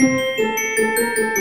Música